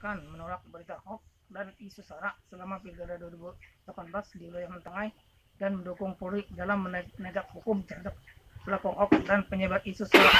menolak berita hoax dan isu sara selama Pilkada 2018 di wilayah Mentengai dan mendukung Polri dalam menegak hukum terhadap pelaku hoax dan penyebar isu sara.